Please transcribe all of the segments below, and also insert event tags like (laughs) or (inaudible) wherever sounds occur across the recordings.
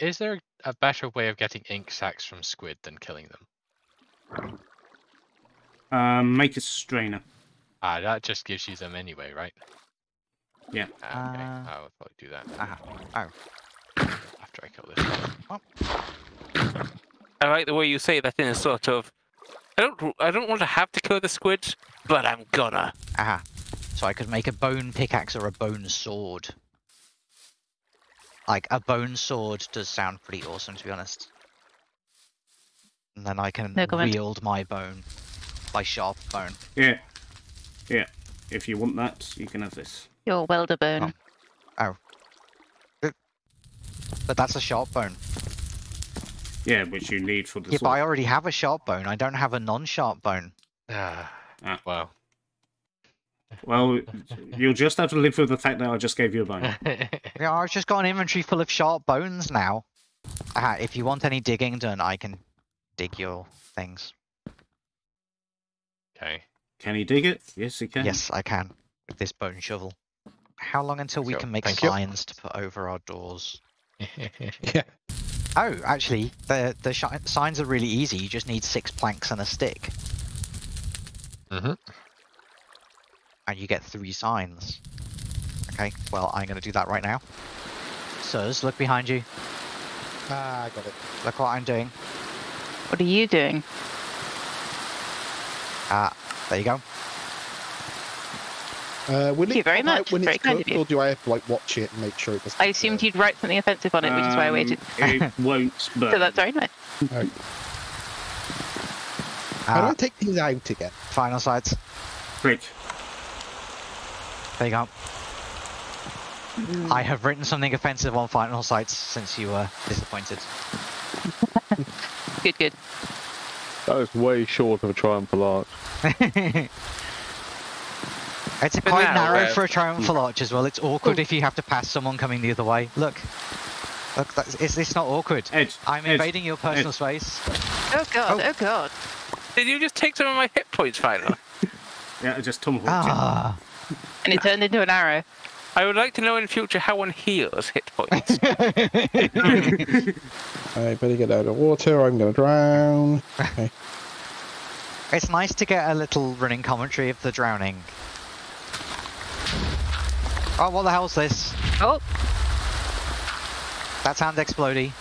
is there a better way of getting ink sacs from squid than killing them? Um, make a strainer. Ah, that just gives you them anyway, right? Yeah. Ah, okay, Uh, I'll probably do that Ah, oh. after I kill this one. I like the way you say that in a sort of. I don't. I don't want to have to kill the squid, but I'm gonna. Aha. So I could make a bone pickaxe or a bone sword. Like, a bone sword does sound pretty awesome, to be honest. And then I can No comment. wield my bone. My sharp bone. Yeah. Yeah. If you want that, you can have this. Your welder bone. Oh. But that's a sharp bone. Yeah, which you need for the Yeah, but I already have a sharp bone. I don't have a non-sharp bone. Ah, Ah. Well. Well, you'll just have to live with the fact that I just gave you a bone. (laughs) Yeah, I've just got an inventory full of sharp bones now. Aha, if you want any digging done, I can dig your things. okay. Can he dig it? Yes, he can. Yes, I can. With this bone shovel. How long until we So, can make thank you. signs to put over our doors? (laughs) Yeah. Oh, actually, the the signs are really easy. You just need six planks and a stick, hmm and you get three signs. Okay, well, I'm going to do that right now. Sirs, look behind you. Ah, I got it. Look what I'm doing. What are you doing? Ah, there you go. Uh, Thank it you very come out much. when Very it's kind of cooked, you. or do I have to like watch it and make sure it doesn't? I assumed burn? you'd write something offensive on it, which is why I waited. Um, (laughs) It won't (laughs) burn. So that's very nice. Right. How do Ah, I take these out again? final sights. Click. There you go. I have written something offensive on final sites since you were disappointed. Good, good. That was way short of a triumphal arch. (laughs) It's But quite now, narrow for a triumphal arch as well. It's awkward if you have to pass someone coming the other way. Look. Look, that's, is this not awkward? Ed. I'm Ed, invading your personal space. Oh god, Oh. oh, god. Did you just take some of my hit points, finally? (laughs) Yeah, I just tomahawked Ah, And it turned into an arrow. I would like to know in future how one heals hit points. (laughs) (laughs) I better get out of water. I'm gonna drown. Okay. it's nice to get a little running commentary of the drowning. Oh, what the hell's this? Oh, That sounds explodey.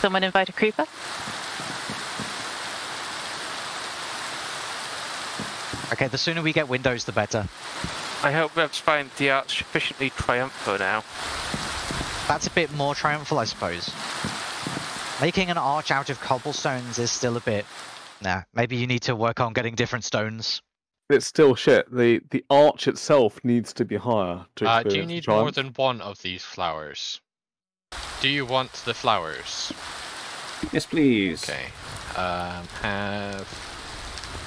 someone invite a creeper? Okay, the sooner we get windows, the better. I hope Rebs find the arch sufficiently triumphal now. That's a bit more triumphal, I suppose. Making an arch out of cobblestones is still a bit. Nah, maybe you need to work on getting different stones. It's still shit. The the arch itself needs to be higher to Uh, do you need triumph. more than one of these flowers? Do you want the flowers? Yes, please. Okay. Um, have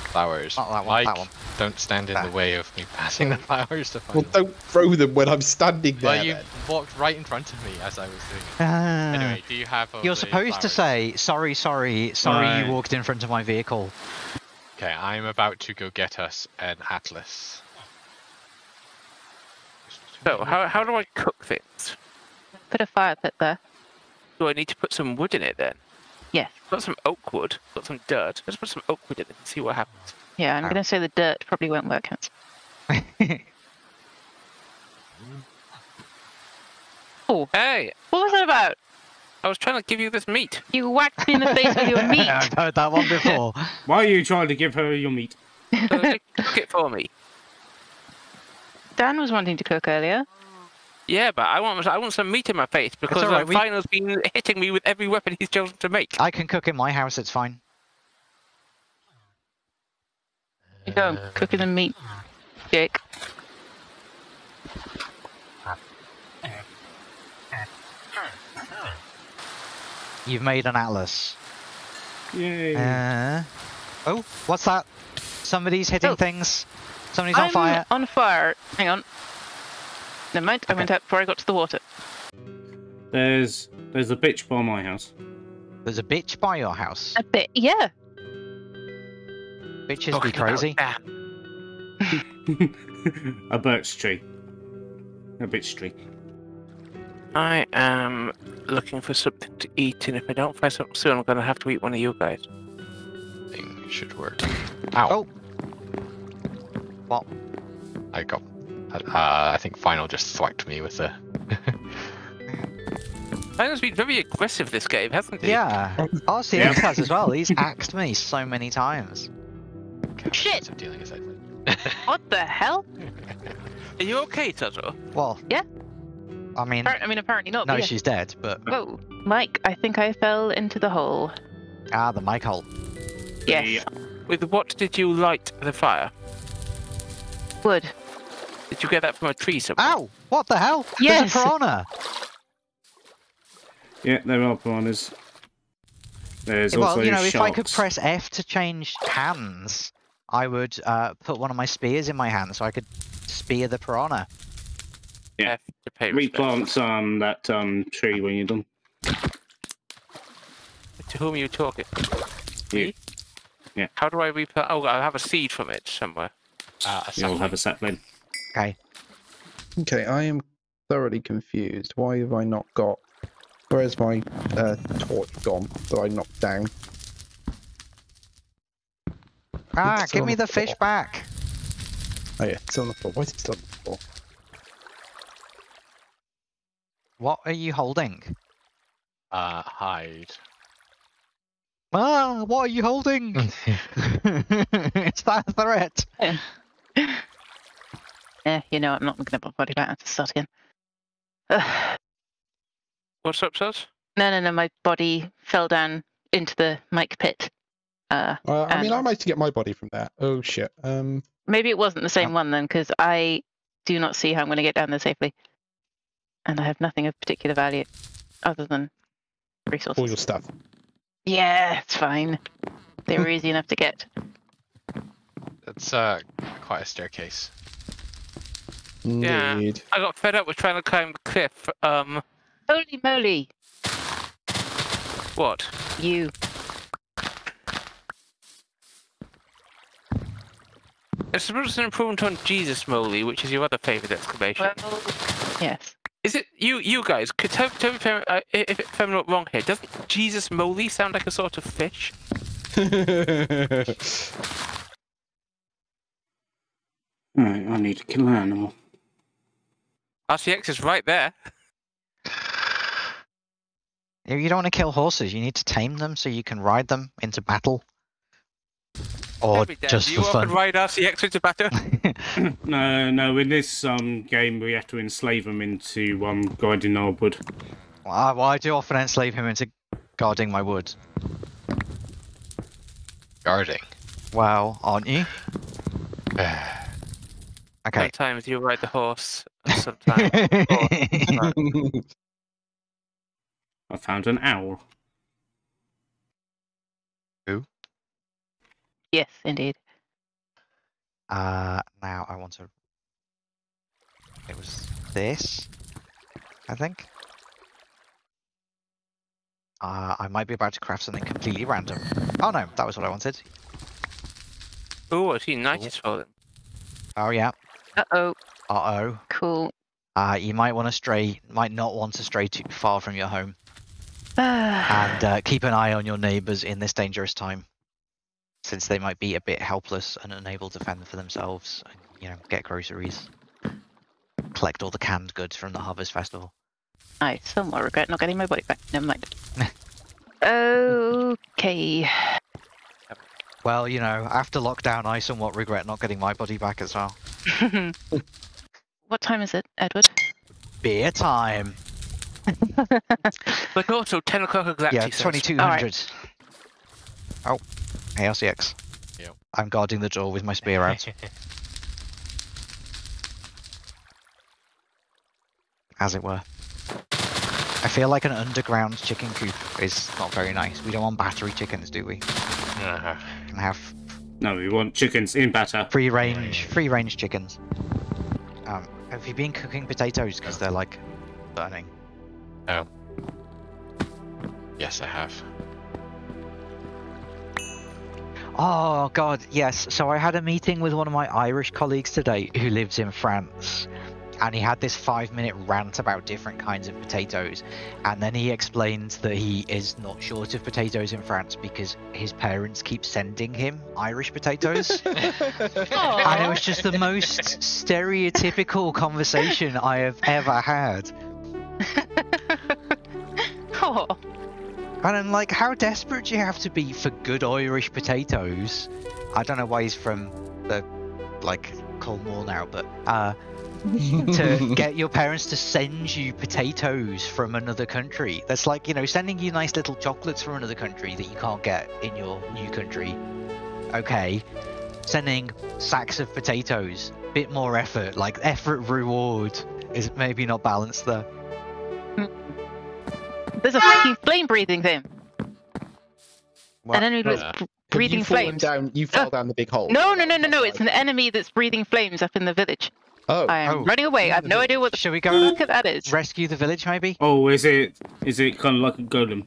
flowers. Not that one, Mike, that one. don't stand in That. the way of me (laughs) passing the flowers to Well, them. don't throw them when I'm standing there. Well, you then. walked right in front of me as I was doing it. Ah. Anyway, do you have? all You're the supposed to say, sorry, sorry, sorry Right. you walked in front of my vehicle. Okay, I'm about to go get us an atlas. So, how, how do I cook things? Put a fire pit there. Do I need to put some wood in it then? Yes. Got some oak wood, got some dirt. Let's put some oak wood in it and see what happens. Yeah, I'm going to say the dirt probably won't work. (laughs) Oh, Hey, what was that about? I was trying to give you this meat. You whacked me in the face with your (laughs) meat. I've heard that one before. (laughs) Why are you trying to give her your meat? So cook it for me. Dan was wanting to cook earlier. Yeah, but I want I want some meat in my face because alright, uh, we- Final's been hitting me with every weapon he's chosen to make. I can cook in my house, it's fine. You go, I'm cooking the meat. Jake. You've made an atlas. Yay. Uh, oh, what's that? Somebody's hitting Oh. things. Somebody's on I'm fire. on fire. Hang on. Never mind. I Okay. went out before I got to the water. There's there's a bitch by my house. There's a bitch by your house. A bit, yeah. Bitches Talking be crazy. (laughs) a birch tree. A bitch tree. I am looking for something to eat, and if I don't find something soon, I'm gonna have to eat one of you guys. Thing should work. Ow. Oh. What? I got. Uh, I think Final just thwacked me with a. Final's been very aggressive this game, hasn't he? Yeah. (laughs) RCX Yeah. has as well. He's (laughs) axed me so many times. Shit. Of dealing with it. (laughs) What the hell? Are you okay, Toto? Well. Yeah. I mean, Appar- I mean, apparently not. no, yeah. she's dead, but Whoa, Mike, I think I fell into the hole. ah, the mic hole. Yes, Yeah. With what did you light the fire? wood. Did you get that from a tree somewhere? Ow! What the hell? Yes. There's a piranha. Yeah, there are piranhas. There's also well, you know, if I could press F to change hands, I would uh, put one of my spears in my hand so I could spear the piranha. Yeah. F to pay replant um that um tree when you're done. To whom are you talking? You. Me? Yeah. How do I replant? Oh, I have a seed from it somewhere. Uh, You'll have a sapling. Okay. Okay, I am thoroughly confused. Why have I not got? Where's my uh, torch gone that I knocked down? Ah, It's give me the the fish floor. back. Oh yeah, it's on the floor. Why is it still on the floor? What are you holding? Uh, hide. Ah, what are you holding? (laughs) (laughs) Is that a threat? (laughs) Eh, you know, I'm not looking at my body back to start again. Ugh. (sighs) What's up, Sus? No, no, no, my body fell down into the mic pit. Uh, Uh, I mean, I managed to get my body from there. Oh shit. Um, maybe it wasn't the same one then, because I do not see how I'm going to get down there safely. And I have nothing of particular value other than resources. all your stuff. Yeah, it's fine. They were (laughs) easy enough to get. It's uh quite a staircase. Yeah. I got fed up with trying to climb the cliff. Um, Holy moly, what? you. I suppose it's an improvement on Jesus Moly, which is your other favourite exclamation. Well, yes. Is it you? You guys? Could tell, tell me if, I'm- uh, if, if I'm not wrong here. Doesn't Jesus Moly sound like a sort of fish? (laughs) Alright, I need to kill an animal. RCX is right there. You you don't want to kill horses. You need to tame them so you can ride them into battle. Or just Do for you often fun. ride RCX into battle? (laughs) No, no. In this um game, we have to enslave them into um guiding our wood. Well, I, well, I do often enslave him into guarding my wood. Guarding. Wow, aren't you? (sighs) Okay. Sometimes you ride the horse, (laughs) and sometimes. I found an owl. Who? Yes, indeed. uh, now I want to. It was this, I think. Uh, I might be about to craft something completely random. Oh no, that was what I wanted. oh, I see nitrous for them. Oh yeah. Uh oh, Uh oh. cool. Uh, you might want to stray, might not want to stray too far from your home, (sighs) and uh, keep an eye on your neighbours in this dangerous time, since they might be a bit helpless and unable to fend for themselves. And, you know, get groceries, collect all the canned goods from the Harvest Festival. I somewhat regret not getting my body back. Never mind. (laughs) okay. Well, you know, after lockdown, I somewhat regret not getting my body back as well. (laughs) what time is it, Edward? Beer time. But also 10 o'clock exactly. Yeah, says. 2200. Oh, hey, RCX. Yep. I'm guarding the door with my spear out, (laughs) as it were. I feel like an underground chicken coop is not very nice. We don't want battery chickens, do we? Uh, We can have No, we want chickens in batter. free range, free range chickens. Um, have you been cooking potatoes because they're like burning? Oh. Yes, I have. Oh god, yes. So I had a meeting with one of my Irish colleagues today who lives in France. And he had this five minute rant about different kinds of potatoes. And then he explained that he is not short of potatoes in France because his parents keep sending him Irish potatoes. (laughs) and it was just the most stereotypical conversation I have ever had. (laughs) Oh, And I'm like, how desperate do you have to be for good Irish potatoes? I don't know why he's from the like Cornwall now, but uh, (laughs) to get your parents to send you potatoes from another country. That's like you know sending you nice little chocolates from another country that you can't get in your new country. Okay, sending sacks of potatoes, bit more effort. Like effort reward is maybe not balanced there. there's a fucking flame breathing thing. What? An enemy that's Yeah. B- Have breathing you fallen flames. down? You fell down the big hole. No, no, no, no, no. It's an enemy that's breathing flames up in the village. Oh, I am Oh. running away. I have no idea what the Shall we go Look at that is. rescue the village maybe? Oh, is it is it kind of like a golem?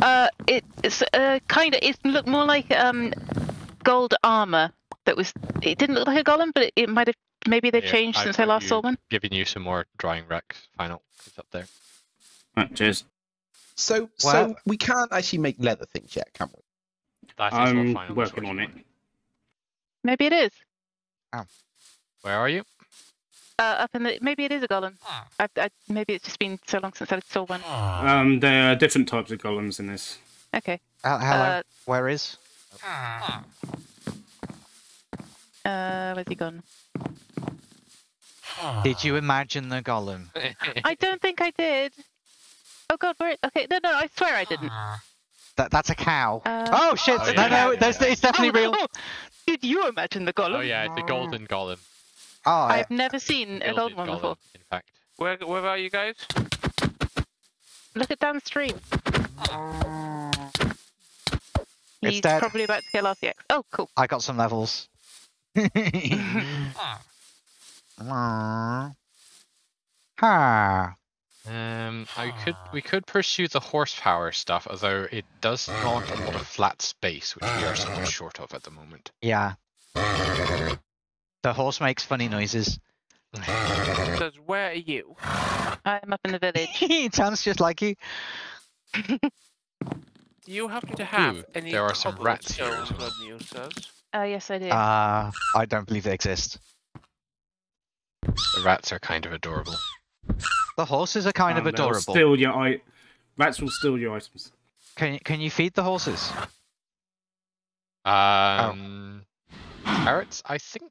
Uh, it, it's uh, kind of. It looked more like um, gold armor. That was. It didn't look like a golem, but it, it might have. Maybe they've Here, changed I've since I last you- saw one. Giving you some more drying racks. Final. It's up there. Right, cheers. so so we can't actually make leather things yet, can we? That is what I'm final working on it. resource Maybe it is. one. Where are you? Uh, up in the. Maybe it is a golem. I, I, maybe it's just been so long since I saw one. Um, there are different types of golems in this. Okay. Uh, hello, Uh, where is? uh, where's he gone? Did you imagine the golem? (laughs) I don't think I did. Oh god, where? Okay, no, no, I swear I didn't. That that's a cow. Uh, oh shit! Oh, no, yeah. no, there's, it's definitely real. (laughs) Did you imagine the golem? oh yeah, the golden golem. Oh, I- I've never seen a gold one golem, before. In fact. Where where are you guys? Look at downstream. It's He's dead. probably about to kill RCX. Oh, cool. I got some levels. (laughs) (laughs) Ah. Ha. Um, I could we could pursue the horsepower stuff, although it does want a lot of flat space, which we are somewhat short of at the moment. Yeah. The horse makes funny noises. Says where are you? I'm up in the village. (laughs) it sounds just like you. Do you happen to have Ooh, any there are some rats here as well. on you, sirs? Oh, yes, I do. Uh, I don't believe they exist. The rats are kind of adorable. The horses are kind Um, of adorable. Steal your I- rats will steal your items. Can can you feed the horses? Um, carrots, I think.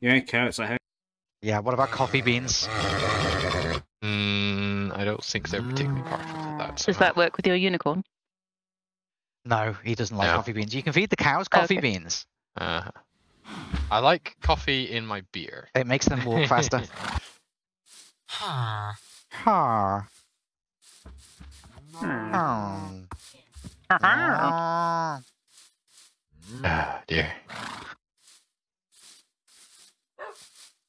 Yeah, carrots I have. Yeah. What about coffee beans? Mm, I don't think they're particularly partial to that. Does that work with your unicorn? No, he doesn't like No. coffee beans. You can feed the cows coffee Okay. beans. Uh, I like coffee in my beer. It makes them walk faster. (laughs) Ha. Oh. Ah. Ah, dear.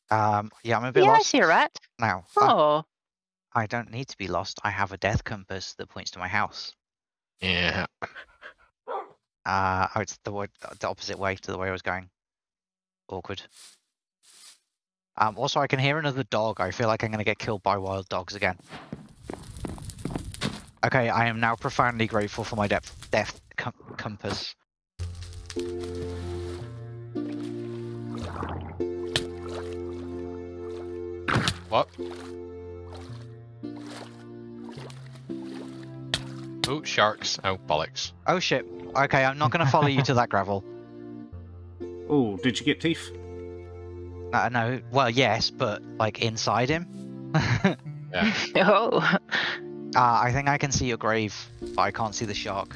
Um, yeah, I'm a bit Yeah, I see a rat. now. Oh, I don't need to be lost. I have a death compass that points to my house. Yeah. Uh, oh, it's the way, the opposite way to the way I was going. Awkward. Um, also, I can hear another dog. I feel like I'm going to get killed by wild dogs again. Okay, I am now profoundly grateful for my depth, death com- compass. What? Oh, sharks. Oh, bollocks. Oh shit. Okay, I'm not going to follow you to that gravel. (laughs) Oh, did you get teeth? Uh, no, well, yes, but like inside him. (laughs) (laughs) uh, oh. I think I can see your grave, but I can't see the shark.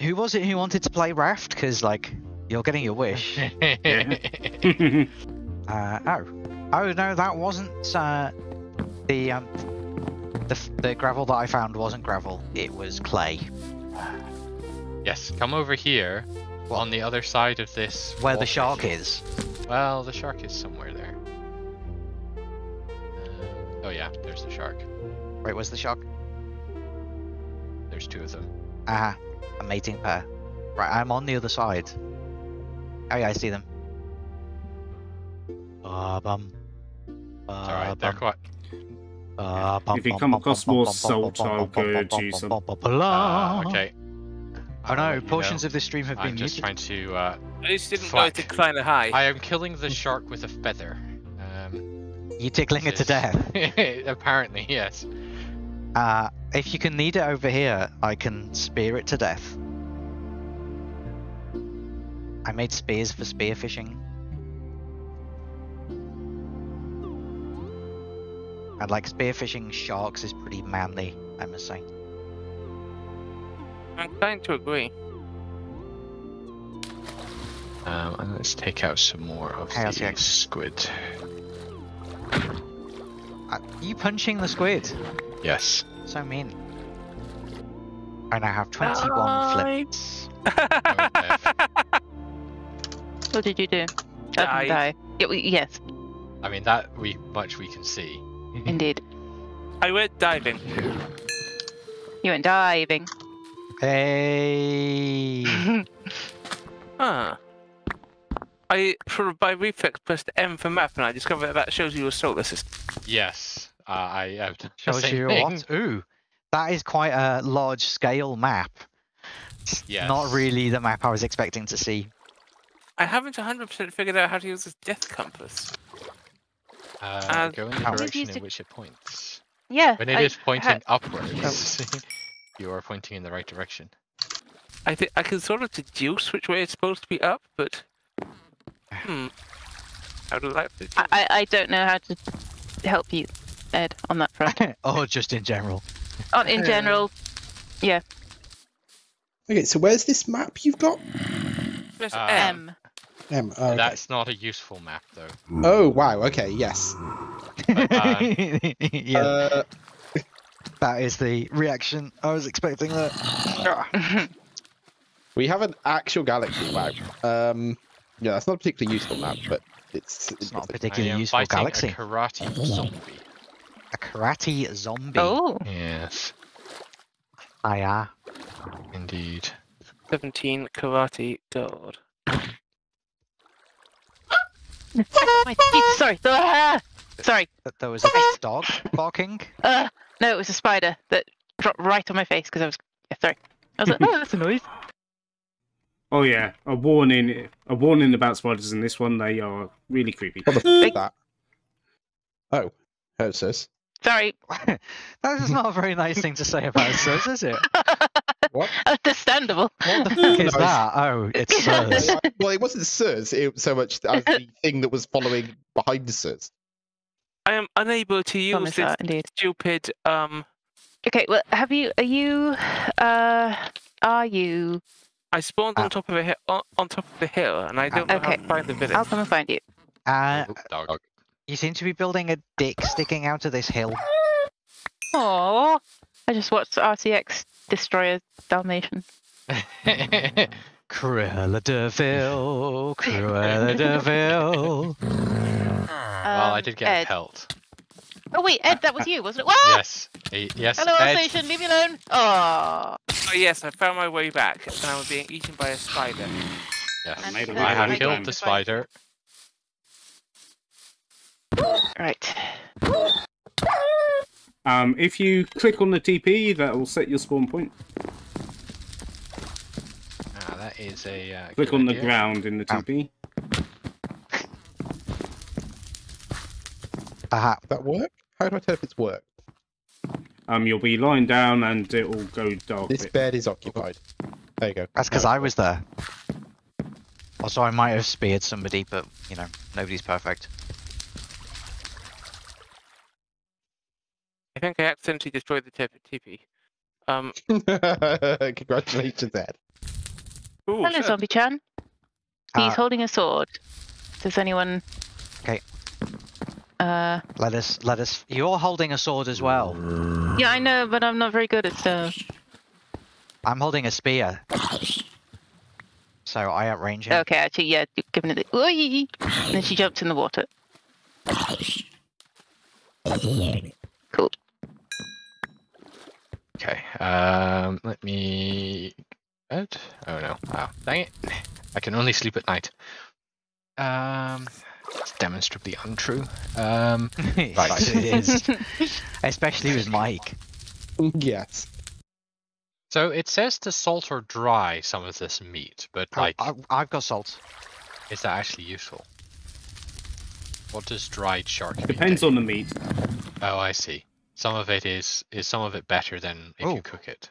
Who was it who wanted to play raft? Because like you're getting your wish. (laughs) Uh, oh, oh no, that wasn't uh, the um, the the gravel that I found wasn't gravel. It was clay. yes, come over here. On the other side of this. Where the shark is. Well, the shark is somewhere there. Um, oh yeah, there's the shark. Wait, where's the shark? There's two of them. Ah, a mating pair. Right, I'm on the other side. Oh yeah, I see them. Ba-bum. It's alright, they're Ba-bum. quite. Ba-bum, If you come bum, across bum, more bum, salt, bum, I'll bum, go bum, do bum, some- bum, bum, bum, Uh, okay. Oh I'll no, let portions know. of the stream have been I'm just muted. trying to. Uh, I just didn't Fuck. go to Kleiner High. I am killing the shark with a feather. Um, You tickling it to death. (laughs) Apparently, yes. Uh, if you can need it over here, I can spear it to death. I made spears for spearfishing. And like spearfishing sharks is pretty manly, I must say. I'm trying to agree. Um, and let's take out some more of Chaos the squid. Uh, you punching the squid? Yes. So mean. And I now have 21 Die. flips. (laughs) What did you do? Other Died. than die. Yeah, yes, I mean that we much we can see. indeed. I went diving. You went diving. Hey! (laughs) Huh. I, for, by reflex, pressed M for map, and I discovered that that shows you a solar system. Yes. Uh, I have done the Shows same you thing. what? Ooh, that is quite a large scale map. It's Not really the map I was expecting to see. I haven't 100% figured out how to use this death compass. Uh, Uh, go in the direction in it- which it points. Yeah. When it I- is pointing ha- upwards, (laughs) you are pointing in the right direction. I think I can sort of deduce which way it's supposed to be up, but hmm, how do I? I, I I don't know how to help you, Ed, on that front. (laughs) or just in general. on, in general, yeah. Okay, so where's this map you've got? Press Uh, M. M. M. Oh, okay. That's not a useful map, though. oh wow. Okay. Yes. uh, yeah, (laughs) Uh, that is the reaction I was expecting. That (laughs) we have an actual galaxy map. Um, yeah, that's not a particularly useful map, but it's it's not a I particularly am useful fighting galaxy. a karate zombie. A karate zombie. oh, Yes, Hiya. indeed. 17 karate god. (laughs) my teeth. Sorry. Ah! Sorry. (laughs) Th- There was a dog barking. Uh, no, it was a spider that dropped right on my face because I was. Yeah, sorry. I was like, oh, that's a noise. (laughs) Oh yeah, a warning. A warning about spiders in this one. They are really creepy. what the (laughs) f- is that? Oh, oh, sis. Sorry. (laughs) that is not a very nice thing to say about Sirs, is it? What? Understandable. What the fuck is No, that? Oh, it's Sirs. well, it wasn't Sirs, it so much as the thing that was following behind Sirs. I am unable to use Promise this that, indeed. stupid um. Okay. Well, have you? Are you? Uh, are you? I spawned on Ah. top of a hill, on, on top of the hill, and I don't know how Okay. to find the village. I'll come and find you. Uh, Oh, dog. you seem to be building a dick sticking out of this hill. Oh, I just watched RCX destroy a Dalmatian. (laughs) Cruella de Vil, Cruella de Vil. (laughs) well, I Um, did get Ed. pelt. Oh wait, Ed, that was you, wasn't it? What? Yes. eh, Yes. Hello, Ed. Alsatian, leave me alone. Oh, Oh yes, I found my way back, and I was being eaten by a spider. Yes. And made a I have killed then. the spider. right. Um, if you click on the TP, that will set your spawn point. Ah, that is a. Uh, Click good on the ground in the Ah. TP. Aha. Does that work? How do I tell if it's worked? Um, you'll be lying down and it will go dark. This bit. bed is occupied. There you go. That's because Now I was there. Also, I might have speared somebody, but you know, nobody's perfect. I think I accidentally destroyed the tip- TP. Um. (laughs) Congratulations, Ed. Ooh, Hello, shit. Zombie Chan. He's Uh, holding a sword. Does anyone? Okay. Uh, Let us, let us. You're holding a sword as well. yeah, I know, but I'm not very good at stuff. I'm holding a spear. So I outrange him. Okay, actually, yeah, you're giving it the. Oi! And then she jumps in the water. Cool. Okay. Um, let me. Ed? Oh no! Wow! Dang it! I can only sleep at night. Um, It's demonstrably untrue. Um, (laughs) right, it is. (laughs) Especially with Mike. yes. so it says to salt or dry some of this meat, but like, I, I've got salt. is that actually useful? What does dried shark meat Depends do? on the meat. Oh, I see. Some of it is is some of it better than if Oh. you cook it.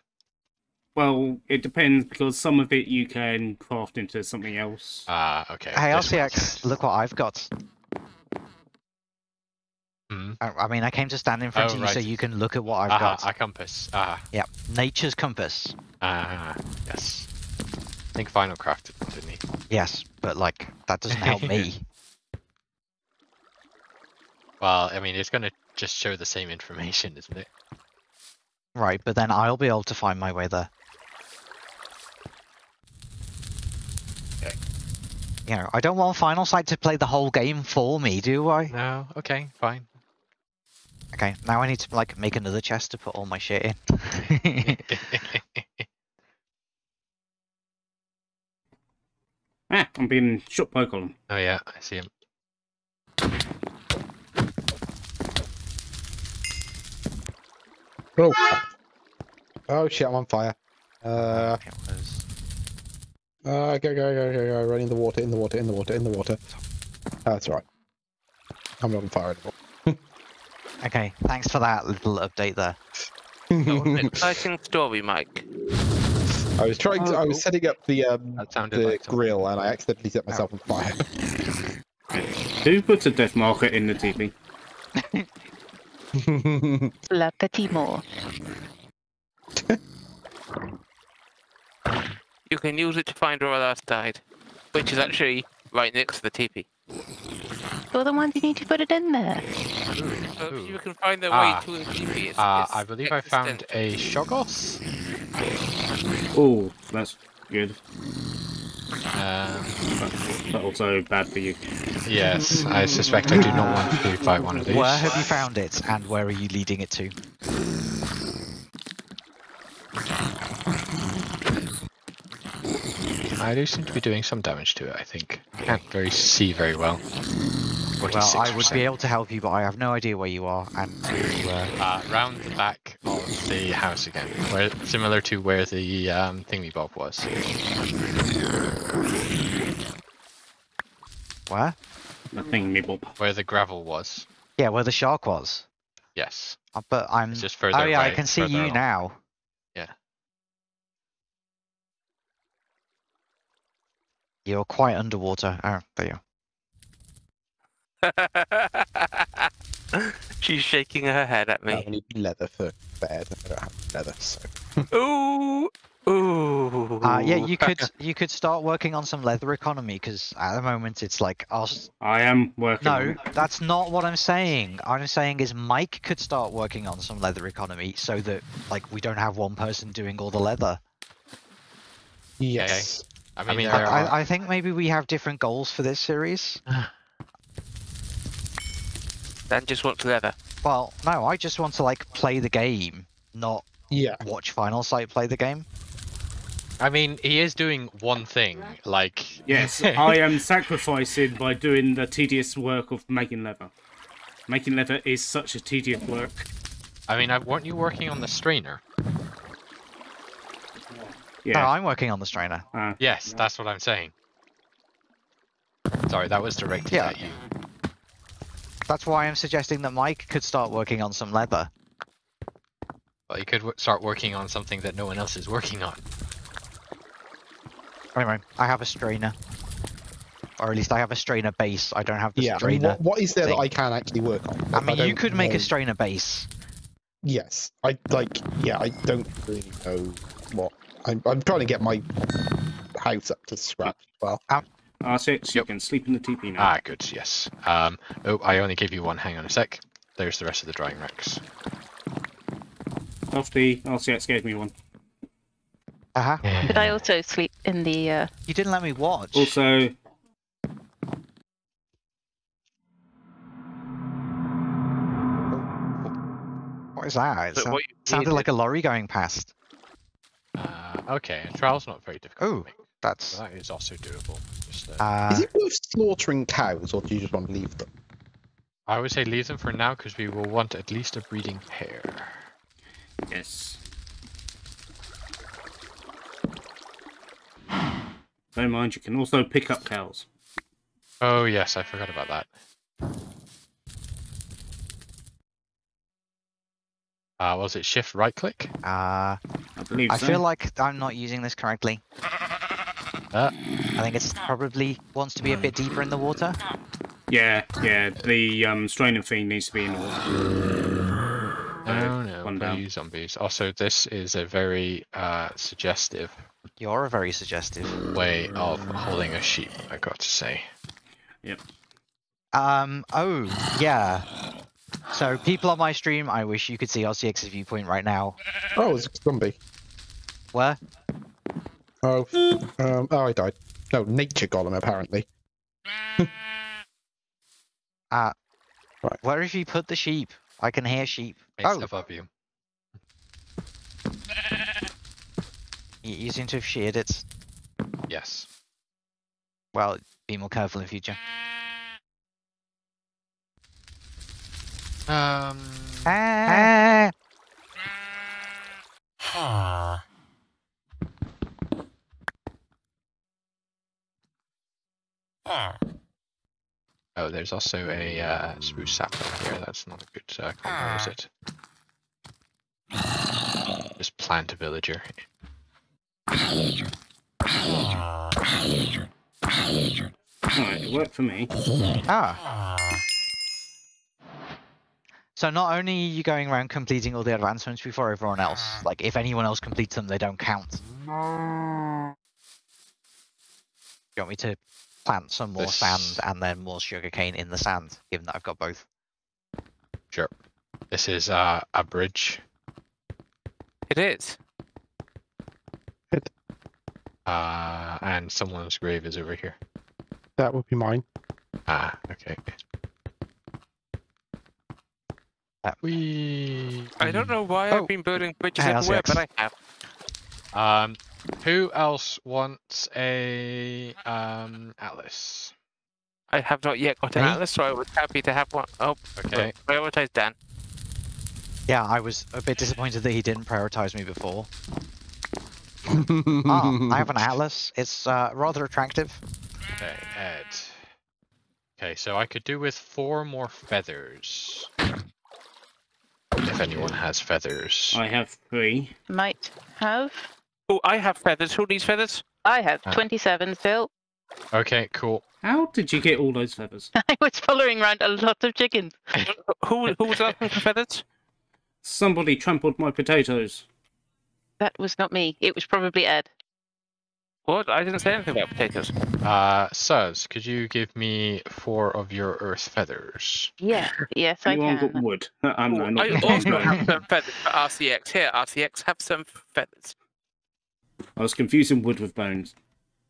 Well, it depends because some of it you can craft into something else. Ah, okay. Hey, this one RCX, look what I've got. Hmm. I, I mean, I came to stand in front Oh, of you so you can look at what I've Aha, got. a compass. Ah, Yeah, nature's compass. ah, yes. I think Final crafted one, didn't he? Yes, but like that doesn't help me. (laughs) Well, I mean, it's gonna just show the same information, isn't it? Right, but then I'll be able to find my way there. You know, I don't want Final Sight to play the whole game for me, do I? No. Okay. Fine. Okay, now I need to like make another chest to put all my shit in. (laughs) Ah, I'm being shot by a column. oh yeah, I see him. Oh. Oh shit! I'm on fire. Uh, it was uh, go, go, go, go, go! Run in the water, in the water, in the water, in the water. Oh, that's right. I'm not on fire anymore. (laughs) okay. Thanks for that little update there. That was an exciting story, Mike. I was trying to. I was setting up the um That sounded the like grill, and I accidentally set myself on fire. (laughs) Who puts a death marker in the TP? (laughs) La Petit More. You can use it to find where I last died, which is actually right next to the teepee. You're the ones who need to put it in there. So you can find the Ah. way to the teepee, it's, Uh, it's I believe I found a shoggoth. Oh, that's good. Um, But, but also bad for you. yes, I suspect I do not want to fight one of these. Where have you found it, and where are you leading it to? I do seem to be doing some damage to it. I think. Can't very see very well. Well, I would be able to help you, but I have no idea where you are, and you, uh, Uh, round the back of the house again, where similar to where the um, thingy bob was. where? Nothing, Nibble. Where the gravel was. Yeah, where the shark was. Yes, Uh, But I'm. it's just further. Oh yeah, I can see you along. now. You're quite underwater. Oh, there you are. (laughs) She's shaking her head at I me. need leather for bed. I don't have leather, so. (laughs) Ooh, ooh. Uh, yeah, you could you could start working on some leather economy because at the moment it's like oh s- I am working. no, that's not what I'm saying. I'm saying is Mike could start working on some leather economy so that like we don't have one person doing all the leather. Yes. I I mean, mean, there I, are. I, I think maybe we have different goals for this series. (sighs) then just wants leather. Well, no, I just want to like play the game, not Yeah. watch Final Sight play the game. I mean, he is doing one thing. Like. Yes, (laughs) I am sacrificing by doing the tedious work of making leather. Making leather is such a tedious work. I mean, I- weren't you working on the strainer? No, Yeah. I'm working on the strainer. uh, Yes, that's what I'm saying. Sorry, that was directed Yeah. at you. That's why I'm suggesting that Mike could start working on some leather. Well, you could w- start working on something that no one else is working on. Anyway, I have a strainer. Or at least I have a strainer base. I don't have the Yeah. I mean, strainer. what, what is there thing. that I can actually work on? I If mean, you don't could make know- a strainer base. Yes. I like. Yeah. I don't really know what. I'm. I'm trying to get my house up to scratch. as Well. RCX, you Yep. can sleep in the TP now. Ah, good, yes. Um, oh, I only gave you one. Hang on a sec. There's the rest of the drying racks. Off the RCX gave me one. Uh-huh. But I also sleep in the. Uh, You didn't let me watch. Also, What is that? It sound- what you sounded needed- like a lorry going past. Uh, okay, a trial's not very difficult Oh. That's So that is also doable. Just So Uh, Is it worth slaughtering cows, or do you just want to leave them? I would say leave them for now because we will want at least a breeding pair. Yes. Don't mind, you can also pick up cows. Oh yes, I forgot about that. Uh, was it shift right click? uh, I I so. feel like I'm not using this correctly. Uh, I think it's probably wants to be a bit deeper in the water. Yeah, yeah. The um, straining thing needs to be in the water. oh no, one down. zombies. Also, this is a very uh, suggestive You're a very suggestive. way of holding a sheep. I got to say. Yep. Um. Oh, yeah. So, people on my stream, I wish you could see RCX's viewpoint right now. Oh, it's a zombie. Where? Oh, um, oh, I died. No, nature golem apparently. (laughs) Uh, Right. where have you put the sheep? I can hear sheep. It's Oh. above you. (laughs) You, you seem to have sheared it. Yes. Well, be more careful in future. Um. Ah! Oh, there's also a uh, spruce sapling here. That's not a good uh, combo, is it? Just plant a villager. Alright, it worked for me. Ah. So not only are you going around completing all the advancements before everyone else, like if anyone else completes them, they don't count. Do you want me to plant some more This- sand and then more sugarcane in the sand, given that I've got both? Sure. This is uh, a bridge. It is. Uh, and someone's grave is over here. That would be mine. Ah, okay. Uh, We. I don't know why Oh. I've been building bridges Hey, everywhere, but I have. Um, who else wants a um Atlas? I have not yet got an Me? atlas, so I was happy to have one. Oh, Okay. prioritize Dan. Yeah, I was a bit disappointed that he didn't prioritize me before. (laughs) Ah, I have an atlas. It's uh, rather attractive. Okay, Ed. Okay, so I could do with four more feathers. If anyone has feathers. I have three. Might have. Oh, I have feathers. Who needs feathers? I have Ah. 27 still. Okay, cool. How did you get all those feathers? (laughs) I was following around a lot of chickens. (laughs) who who was asking for feathers? Somebody trampled my potatoes. That was not me. It was probably Ed. What? I didn't say anything about potatoes. Uh, Suz, could you give me four of your earth feathers? Yeah, yes, I Anyone can. got wood? Uh, um, no, Oh, not I also have some feathers for RCX. Here, RCX, have some feathers. I was confusing wood with bones.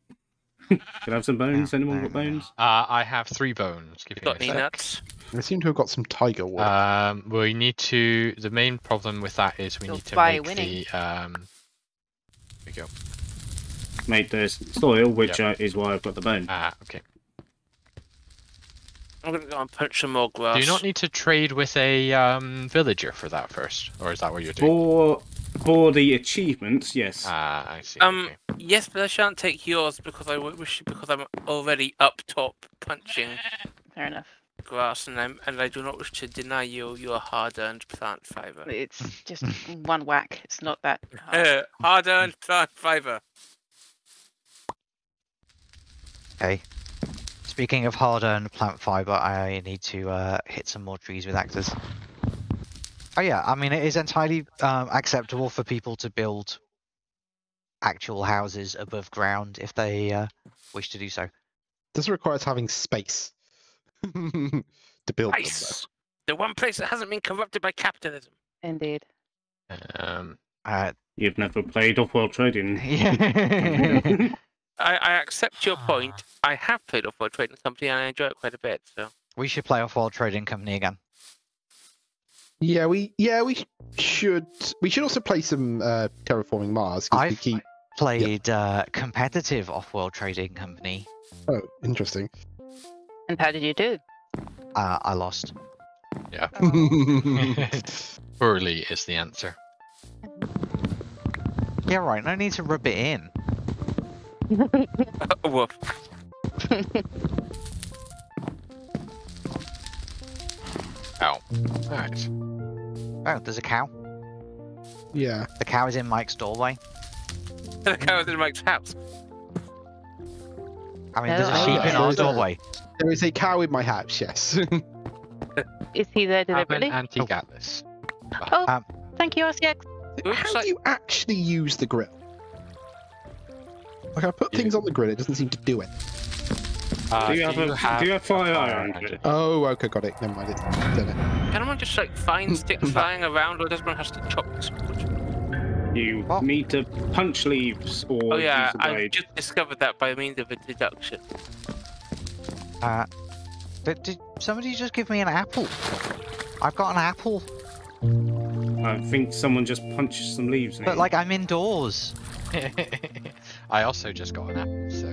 (laughs) Can I have some bones? Anyone got bones? Uh, I have three bones. Give me Got a any sec. nuts? I seem to have got some tiger wood. Um, we need to. The main problem with that is we You'll need to make winning. the. Um, here we go. Made the soil, which uh, is why I've got the bone. Ah, okay. I'm gonna go and punch some more grass. Do you not need to trade with a um, villager for that first, or is that what you're doing? For for the achievements, yes. Ah, I see. Um, okay. Yes, but I shan't take yours because I wish because I'm already up top punching Fair enough. grass, and I'm and I do not wish to deny you your hard-earned plant fiber. It's (laughs) just one whack. It's not that (laughs) hard. Uh, hard-earned plant fiber. Okay. Speaking of hard-earned plant fiber, I need to uh, hit some more trees with axes. Oh yeah, I mean it is entirely um, acceptable for people to build actual houses above ground if they uh, wish to do so. This requires having space (laughs) to build them. Nice. The one place that hasn't been corrupted by capitalism. Indeed. Um, Uh, You've never played off-world trading. (laughs) yeah. (laughs) I, I accept your point. I have played off world trading company and I enjoy it quite a bit. So we should play off-world trading company again. Yeah, we yeah we should we should also play some uh, terraforming Mars I've- keep played uh, competitive off-world trading company. Oh, interesting. And how did you do? Uh, I lost. Yeah. (laughs) Poorly is the answer. Yeah, right. No need to rub it in. (laughs) Woof. (laughs) Ow. Alright. Oh, there's a cow. yeah. The cow is in Mike's doorway. (laughs) The cow was in Mike's house. I mean, there's a sheep in our doorway. There is a cow in my house, yes. Is he there Have an deliberately? antique atlas. Oh, Um, thank you, RCX. How like- do you actually use the grill? Like I put things on the grid, it doesn't seem to do it. Uh, do you have a do you have fire iron? Oh, okay, got it. Never mind, it's done it. Can one just like find (laughs) sticks flying around, or does one has to chop this wood? You What? need to punch leaves or Oh yeah, use a I blade. just discovered that by means of a deduction. Uh, but did somebody just give me an apple? I've got an apple, I think someone just punched some leaves. but in. like I'm indoors. (laughs) I also just got an apple, so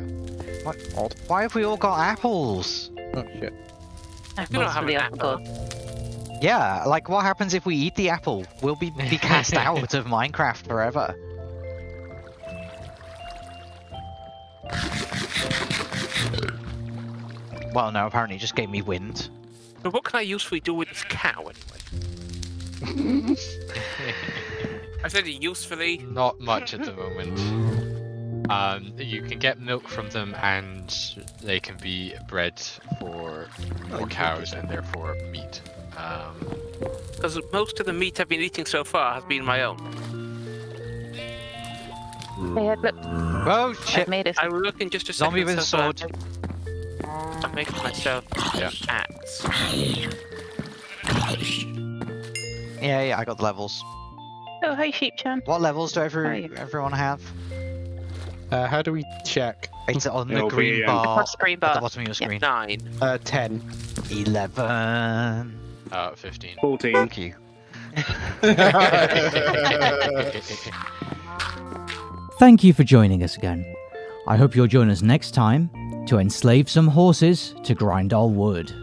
What? Why have we all got apples? Oh shit. I do not have an apple. apple. Yeah, like what happens if we eat the apple? We'll be, be cast (laughs) out of Minecraft forever. Well, no, apparently it just gave me wind. But what can I usefully do with this cow anyway? I said it usefully. not much at the moment. Um, you can get milk from them, and they can be bred for more cows and therefore meat. Um, Because most of the meat I've been eating so far has been my own. Hey, look, Oh I've shit! made it. I'm looking just a Zombie with a so that sword. I'm making myself Yeah. axe. Yeah, yeah, I got the levels. Oh, hi, Sheepchan. What levels do every everyone have? Uh, how do we check? It's on the It'll be, green um, bar Plus screen at the bottom of your screen. Nine. Uh, 10. Eleven. uh, 15. 14. Thank you. (laughs) Thank you for joining us again. I hope you'll join us next time to enslave some horses to grind our wood.